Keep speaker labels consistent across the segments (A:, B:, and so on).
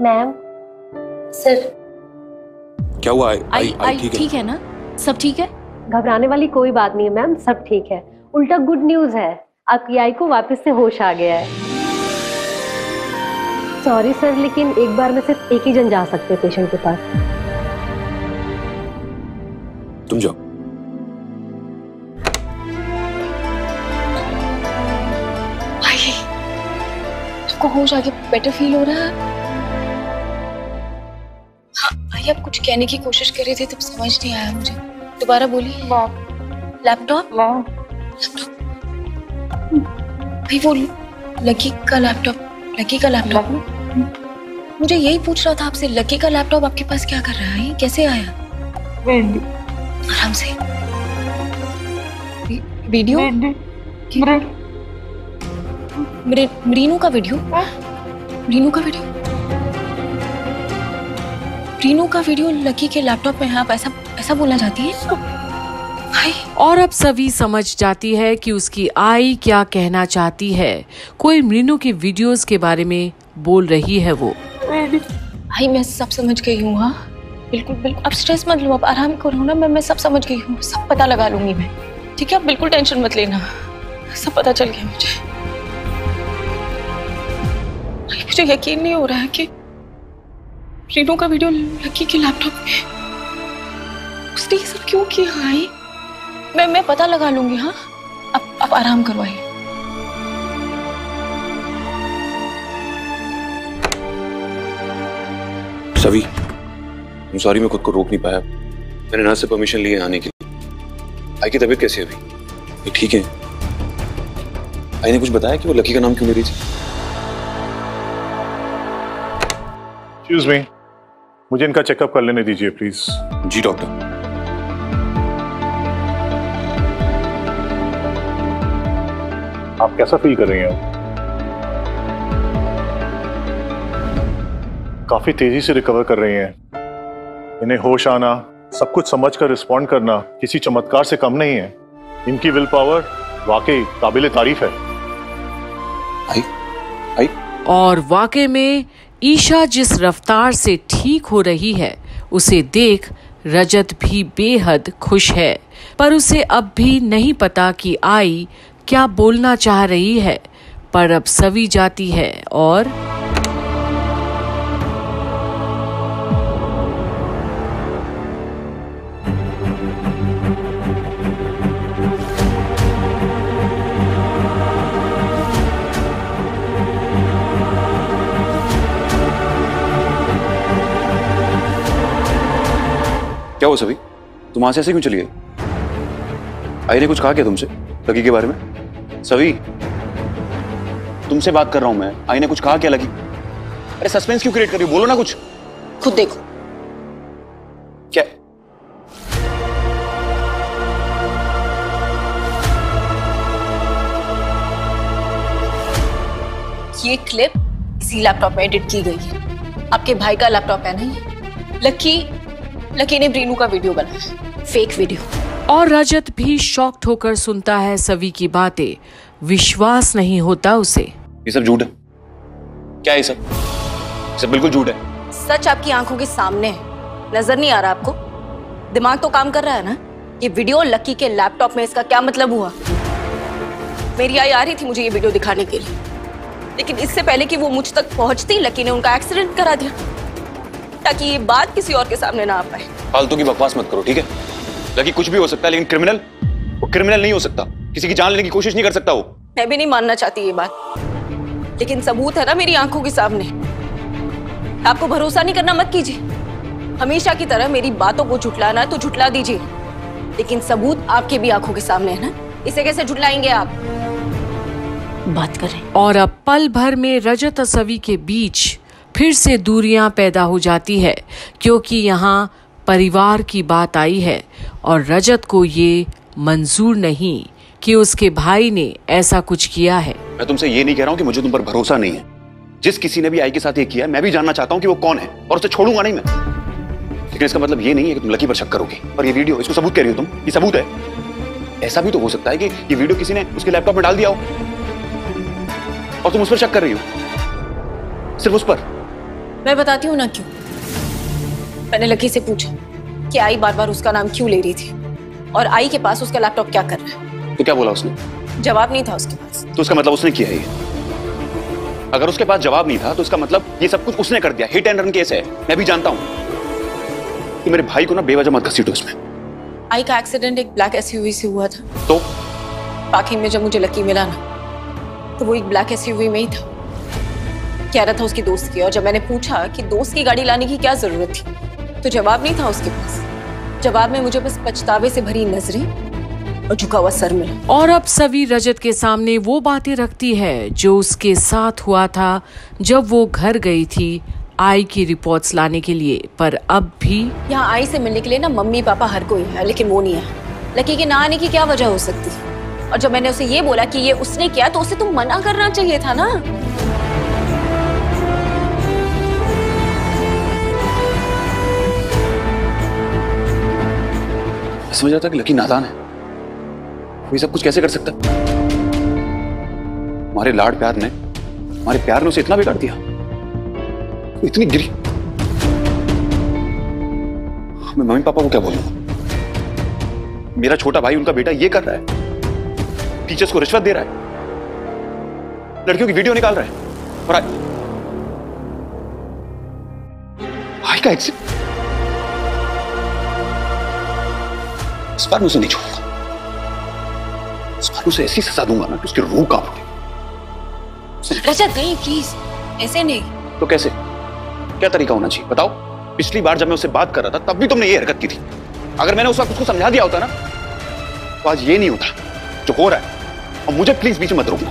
A: Ma'am sir
B: क्या हुआ? आई
C: आई
B: ठीक है।
C: ठीक है ना? सब ठीक है?
A: घबराने वाली कोई बात नहीं है मैम सब ठीक है। उल्टा गुड न्यूज़ है। आपकी आई को वापस से होश आ गया है। सॉरी सर लेकिन एक बार में सिर्फ़ एक ही जन जा सकते हैं पेशेंट के पास।
B: तुम जाओ।
C: आपको होश आके बेटर फील हो रहा है? हाँ आई आप कुछ कहने की कोशिश कर रहे थे तब समझ नहीं आया मुझे दोबारा बोलिए लैपटॉप भाई वो लकी का लैपटॉप लकी का लैपटॉप मुझे यही पूछ रहा था आपसे लकी का लैपटॉप आपके पास क्या कर रहा है कैसे आया आराम से वीडियो मरीनू का वीडियो रीनू का वीडियो रीनू का वीडियो लकी के लैपटॉप में है आप ऐसा ऐसा बोलना चाहती है?
D: और अब सभी समझ जाती है कि उसकी आई क्या कहना चाहती है। कोई मीनू की वीडियोस के बारे में बोल रही है वो।
C: भाई मैं सब समझ गई हूँ हाँ। बिल्कुल बिल्कुल। अब स्ट्रेस मत लो अब आराम करो ना मैं मैं सब समझ गई हूँ। सब पता लगा लूँगी मैं। ठीक है आप बिल्कुल टेंशन मत लेना। सब पता चल गया मुझे। मुझे यकीन नहीं हो रहा है कि रीनू का वीडियो लकी के लैपटॉप में उसने ये सब क्यों किया भाई मैं मैं पता लगा लूँगी हाँ? अब अब आराम करो आई
B: सभी I'm सॉरी मैं खुद को रोक नहीं पाया। मैंने नर्स से परमिशन ली है आने के लिए। आई की तबीयत कैसी है अभी? ये ठीक है? आई ने कुछ बताया कि वो लकी का नाम क्यों ले रही थी?
E: एक्सक्यूज मी मुझे इनका चेकअप कर लेने दीजिए प्लीज़
B: जी डॉक्टर
E: आप कैसा फील कर रही हैं? काफ़ी तेज़ी से रिकवर कर रही हैं। इन्हें होश आना सब कुछ समझकर रिस्पॉन्ड करना किसी चमत्कार से कम नहीं है। इनकी विल पावर वाकई काबिल तारीफ़ है।
B: आई आई।
D: और वाकई में ईशा जिस रफ्तार से ठीक हो रही है। उसे देख रजत भी बेहद खुश है। पर उसे अब भी नहीं पता कि आई क्या बोलना चाह रही है। पर अब सवी जाती है और
B: क्या हुआ सभी? तुम वहाँ से ऐसे क्यों चली गई? आई ने कुछ कहा क्या तुमसे? लकी के बारे में? सभी? तुमसे बात कर रहा हूँ मैं। आई ने कुछ कहा क्या लगी? अरे सस्पेंस क्यों क्रिएट कर रही हो? बोलो ना कुछ।
C: खुद देखो।
B: क्या?
C: ये क्लिप इसी लैपटॉप में एडिट की गई है। आपके भाई का लैपटॉप है नहीं? लकी लकी ने ब्रीनू का वीडियो बनाया फेक वीडियो
D: और रजत भी शॉक्ड होकर सुनता है सवी की बातें। विश्वास नहीं होता उसे।
B: ये सब झूठ है। क्या ये सब? ये सब बिल्कुल झूठ है।
C: सच आपकी आँखों के सामने है। नज़र नहीं आ रहा आपको? दिमाग तो काम कर रहा है ना? ये वीडियो लकी के लैपटॉप में इसका क्या मतलब हुआ? मेरी आई आ रही थी मुझे ये वीडियो दिखाने के लिए। लेकिन इससे पहले कि वो मुझ तक पहुँचती लकी ने उनका एक्सीडेंट करा दिया। ताकि ये बात किसी और के सामने ना आ पाए।
B: फालतू की बकवास मत करो ठीक है? लकी कुछ भी हो सकता है लेकिन क्रिमिनल वो क्रिमिनल नहीं हो सकता। किसी की जान लेने की कोशिश नहीं कर सकता वो।
C: मैं भी नहीं मानना चाहती ये बात। लेकिन सबूत है ना मेरी आँखों के सामने। आपको भरोसा नहीं करना मत कीजिए। हमेशा की तरह मेरी बातों को झुटलाना है तो झुटला दीजिए। लेकिन सबूत आपके भी आँखों के सामने है ना? इसे कैसे झुटलाएँगे आप? बात करें।
D: और अब पल भर में रजत और सवी के बीच फिर से दूरियाँ पैदा हो जाती है, क्योंकि यहाँ परिवार की बात आई है और रजत को ये मंजूर नहीं कि उसके भाई ने ऐसा कुछ किया है।
B: मैं तुमसे ये नहीं कह रहा हूँ कि मुझे तुम पर भरोसा नहीं है। जिस किसी ने भी आई के साथ ये किया मैं भी जानना चाहता हूँ कि वो कौन है और उसे छोड़ूँगा नहीं मैं। लेकिन इसका मतलब ये नहीं है कि तुम लकी पर शक करोगे। और ये वीडियो, इसको सबूत कह रही हो तुम, ये सबूत है। ऐसा भी तो हो सकता है कि ये वीडियो किसी ने उसके लैपटॉप में डाल दिया हो। और तुम उस पर शक कर रही हो। सिर्फ़ उस पर।
C: मैं बताती हूँ ना क्यों। मैंने लकी से पूछा कि आई बार बार उसका नाम क्यों ले रही थी? और आई के पास उसका लैपटॉप क्या कर रहा है?
B: तो क्या बोला उसने?
C: जवाब नहीं था उसके पास।
B: तो उसका मतलब उसने किया है अगर उसके पास जवाब नहीं था तो इसका मतलब ये सब कुछ उसने कर दिया। हिट एंड रन केस है। मैं भी जानता हूँ कि मेरे भाई को ना बेवजह मत घसीटो इसमें।
C: आई का एक्सीडेंट एक ब्लैक एसयूवी से हुआ था।
B: तो?
C: पार्किंग में जब मुझे लकी मिला ना तो वो एक ब्लैक एसयूवी में ही था। कह रहा था उसकी दोस्त की और जब मैंने पूछा कि दोस्त की गाड़ी लाने की क्या ज़रूरत थी तो जवाब नहीं था उसके पास। जवाब में मुझे बस पछतावे से भरी नज़रें और झुका हुआ सर मिला।
D: और अब सभी रजत के सामने वो बातें रखती है जो उसके साथ हुआ था जब वो घर गई थी आई की रिपोर्ट्स लाने के लिए। पर अब भी
C: यहाँ आई से मिलने के लिए ना मम्मी पापा हर कोई है लेकिन वो नहीं है। लकी के ना आने की क्या वजह हो सकती? है और जब मैंने उसे ये बोला कि ये उसने किया तो उसे तुम मना करना चाहिए था ना?
B: समझ रहा था कि लकी नादान है। वो ये सब कुछ कैसे कर सकता? हमारे लाड प्यार ने हमारे प्यार ने उसे इतना बिगाड़ दिया। वो इतनी गिरी। मैं मम्मी पापा को क्या बोलूँगा मेरा छोटा भाई उनका बेटा ये कर रहा है। टीचर्स को रिश्वत दे रहा है। लड़कियों की वीडियो निकाल रहा है। और आई का एक्सिट इस बार मैं उसे नहीं छोड़ूँगा इस बार उसे ऐसी सजा दूँगा ना कि उसकी रूह काँप उठे
C: रजत नहीं प्लीज़ ऐसे नहीं
B: तो कैसे क्या तरीका होना चाहिए बताओ पिछली बार जब मैं उससे बात कर रहा था तब भी तुमने ये हरकत की थी अगर मैंने उस वक्त उसको समझा दिया होता ना तो आज ये नहीं होता जो हो रहा है और मुझे प्लीज़ बीच में मत रोकना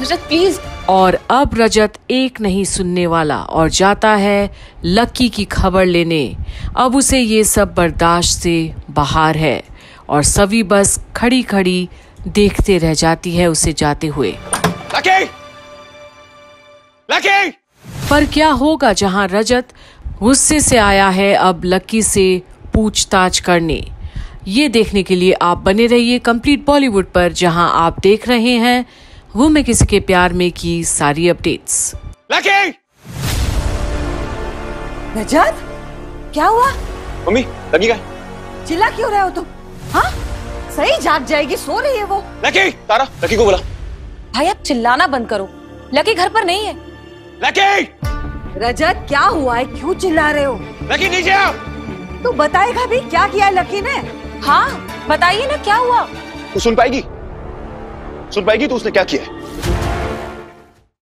C: रजत प्लीज़
D: और अब रजत एक नहीं सुनने वाला और जाता है लक्की की खबर लेने। अब उसे ये सब बर्दाश्त से बाहर है और सभी बस खड़ी खड़ी देखते रह जाती है उसे जाते हुए।
B: लकी लकी
D: पर क्या होगा जहाँ रजत गुस्से से आया है अब लक्की से पूछताछ करने। ये देखने के लिए आप बने रहिए कंप्लीट बॉलीवुड पर जहाँ आप देख रहे हैं वो मैं किसी के प्यार में की सारी अपडेट्स
B: लकी!
F: रजत क्या हुआ?
B: मम्मी लकी का
F: चिल्ला क्यों रहे हो तुम? हाँ? सही जाग जाएगी सो रही है वो.
B: लकी तारा लकी को बोला।
C: भाई आप चिल्लाना बंद करो. लकी घर पर नहीं है.
B: लकी!
F: रजत क्या हुआ है? क्यों चिल्ला रहे हो?
B: लकी नीचे आओ।
F: तू बताएगा भी क्या किया है लकी ने?
C: हाँ बताइए ना क्या हुआ?
B: तू सुन पाएगी? सुन पाएगी तो उसने क्या किया? है